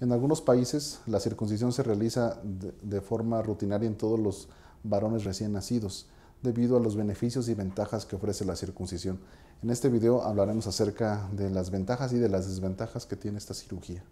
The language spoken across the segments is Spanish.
En algunos países la circuncisión se realiza de, forma rutinaria en todos los varones recién nacidos, debido a los beneficios y ventajas que ofrece la circuncisión. En este video hablaremos acerca de las ventajas y de las desventajas que tiene esta cirugía.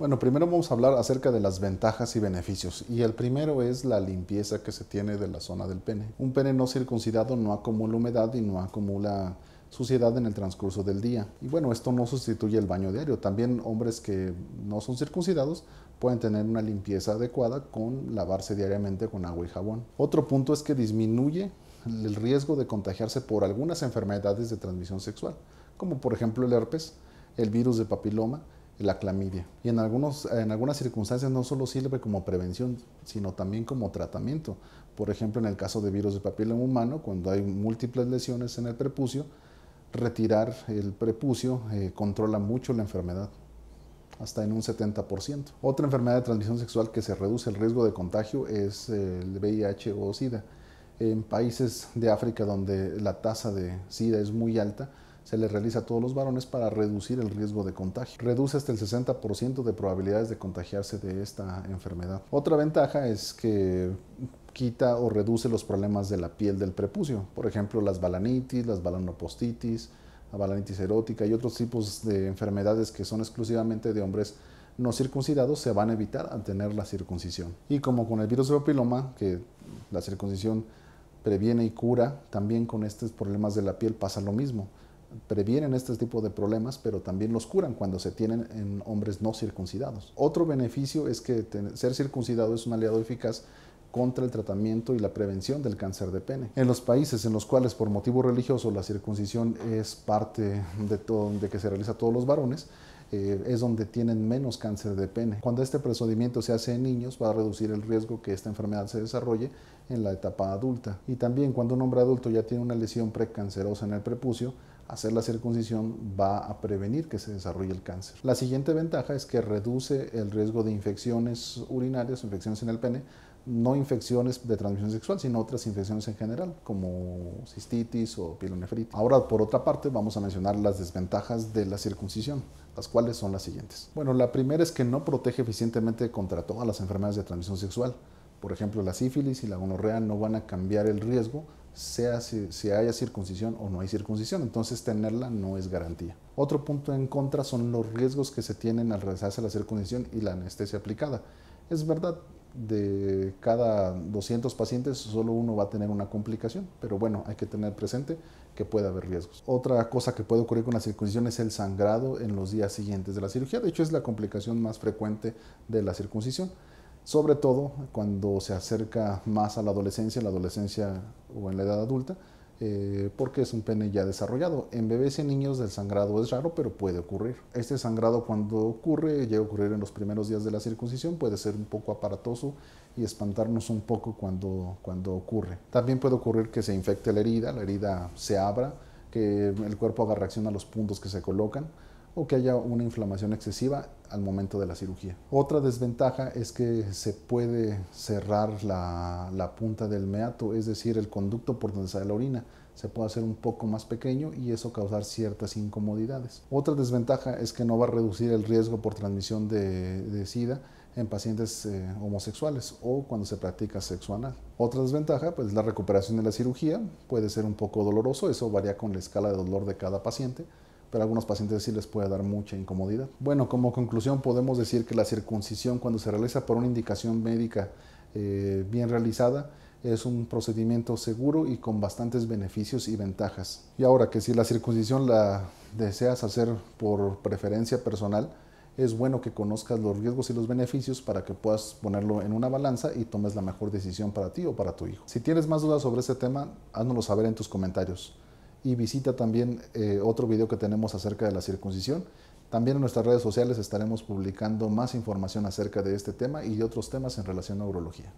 Bueno, primero vamos a hablar acerca de las ventajas y beneficios. Y el primero es la limpieza que se tiene de la zona del pene. Un pene no circuncidado no acumula humedad y no acumula suciedad en el transcurso del día. Y bueno, esto no sustituye el baño diario. También hombres que no son circuncidados pueden tener una limpieza adecuada con lavarse diariamente con agua y jabón. Otro punto es que disminuye el riesgo de contagiarse por algunas enfermedades de transmisión sexual, como por ejemplo el herpes, el virus de papiloma, la clamidia. Y en, algunos, en algunas circunstancias no solo sirve como prevención, sino también como tratamiento. Por ejemplo, en el caso de virus de papiloma humano, cuando hay múltiples lesiones en el prepucio, retirar el prepucio eh, controla mucho la enfermedad, hasta en un 70%. Otra enfermedad de transmisión sexual que se reduce el riesgo de contagio es el VIH o SIDA. En países de África donde la tasa de SIDA es muy alta, se le realiza a todos los varones para reducir el riesgo de contagio. Reduce hasta el 60% de probabilidades de contagiarse de esta enfermedad. Otra ventaja es que quita o reduce los problemas de la piel del prepucio, por ejemplo las balanitis, las balanopostitis, la balanitis erótica y otros tipos de enfermedades que son exclusivamente de hombres no circuncidados se van a evitar al tener la circuncisión. Y como con el virus de papiloma, que la circuncisión previene y cura, también con estos problemas de la piel pasa lo mismo previenen este tipo de problemas, pero también los curan cuando se tienen en hombres no circuncidados. Otro beneficio es que ser circuncidado es un aliado eficaz contra el tratamiento y la prevención del cáncer de pene. En los países en los cuales por motivo religioso la circuncisión es parte de, todo, de que se realiza a todos los varones, eh, es donde tienen menos cáncer de pene. Cuando este procedimiento se hace en niños va a reducir el riesgo que esta enfermedad se desarrolle en la etapa adulta. Y también cuando un hombre adulto ya tiene una lesión precancerosa en el prepucio, hacer la circuncisión va a prevenir que se desarrolle el cáncer. La siguiente ventaja es que reduce el riesgo de infecciones urinarias infecciones en el pene, no infecciones de transmisión sexual, sino otras infecciones en general, como cistitis o pielonefritis. Ahora, por otra parte, vamos a mencionar las desventajas de la circuncisión, las cuales son las siguientes. Bueno, la primera es que no protege eficientemente contra todas las enfermedades de transmisión sexual. Por ejemplo, la sífilis y la gonorrea no van a cambiar el riesgo sea si, haya circuncisión o no hay circuncisión, entonces tenerla no es garantía. Otro punto en contra son los riesgos que se tienen al realizarse la circuncisión y la anestesia aplicada. Es verdad, de cada 200 pacientes solo uno va a tener una complicación, pero bueno, hay que tener presente que puede haber riesgos. Otra cosa que puede ocurrir con la circuncisión es el sangrado en los días siguientes de la cirugía, de hecho es la complicación más frecuente de la circuncisión sobre todo cuando se acerca más a la adolescencia, la adolescencia o en la edad adulta, eh, porque es un pene ya desarrollado. En bebés y niños el sangrado es raro, pero puede ocurrir. Este sangrado cuando ocurre, llega a ocurrir en los primeros días de la circuncisión, puede ser un poco aparatoso y espantarnos un poco cuando, cuando ocurre. También puede ocurrir que se infecte la herida, la herida se abra, que el cuerpo haga reacción a los puntos que se colocan o que haya una inflamación excesiva al momento de la cirugía. Otra desventaja es que se puede cerrar la, punta del meato, es decir, el conducto por donde sale la orina. Se puede hacer un poco más pequeño y eso causar ciertas incomodidades. Otra desventaja es que no va a reducir el riesgo por transmisión de, SIDA en pacientes eh, homosexuales o cuando se practica sexo anal. Otra desventaja, pues la recuperación de la cirugía puede ser un poco doloroso, eso varía con la escala de dolor de cada paciente, pero a algunos pacientes sí les puede dar mucha incomodidad. Bueno, como conclusión podemos decir que la circuncisión cuando se realiza por una indicación médica eh, bien realizada es un procedimiento seguro y con bastantes beneficios y ventajas. Y ahora que si la circuncisión la deseas hacer por preferencia personal, es bueno que conozcas los riesgos y los beneficios para que puedas ponerlo en una balanza y tomes la mejor decisión para ti o para tu hijo. Si tienes más dudas sobre este tema, háznoslo saber en tus comentarios y visita también eh, otro video que tenemos acerca de la circuncisión. También en nuestras redes sociales estaremos publicando más información acerca de este tema y de otros temas en relación a urología.